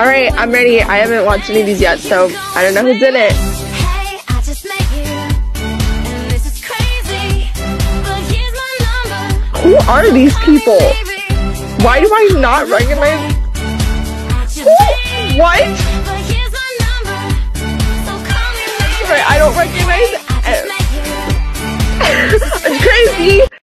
Alright, I'm ready. I haven't watched any of these yet, so I don't know who did it. Who are these people? Why do I not recognize? Who? What? I don't recognize. It's crazy.